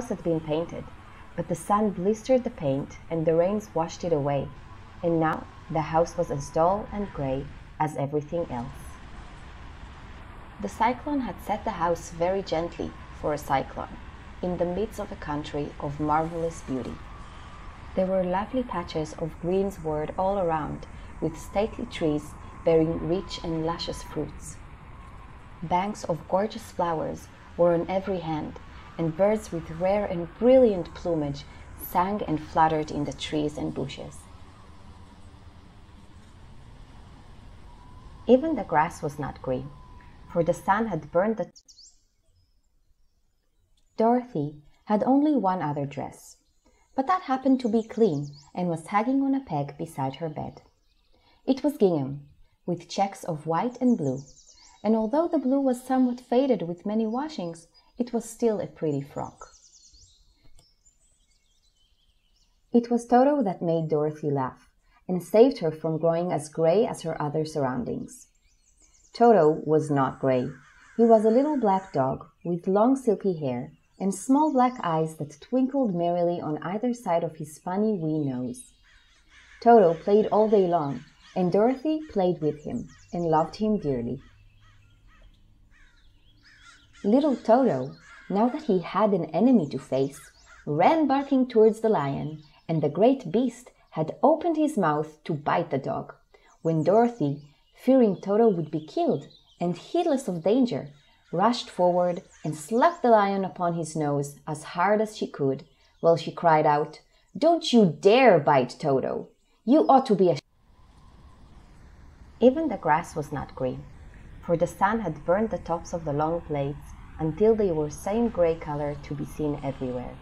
house had been painted, but the sun blistered the paint and the rains washed it away, and now the house was as dull and gray as everything else. The cyclone had set the house very gently for a cyclone, in the midst of a country of marvelous beauty. There were lovely patches of greensward all around, with stately trees bearing rich and luscious fruits. Banks of gorgeous flowers were on every hand, and birds with rare and brilliant plumage sang and fluttered in the trees and bushes. Even the grass was not green, for the sun had burned the. Dorothy had only one other dress, but that happened to be clean and was hanging on a peg beside her bed. It was gingham, with checks of white and blue, and although the blue was somewhat faded with many washings, it was still a pretty frock. It was Toto that made Dorothy laugh and saved her from growing as gray as her other surroundings. Toto was not gray. He was a little black dog with long silky hair and small black eyes that twinkled merrily on either side of his funny wee nose. Toto played all day long, and Dorothy played with him and loved him dearly. Little Toto, now that he had an enemy to face, ran barking towards the lion, and the great beast had opened his mouth to bite the dog, when Dorothy, fearing Toto would be killed, and heedless of danger, rushed forward and slapped the lion upon his nose as hard as she could, while she cried out, Don't you dare bite Toto! You ought to be a Even the grass was not green, for the sun had burned the tops of the long blades until they were same gray color to be seen everywhere.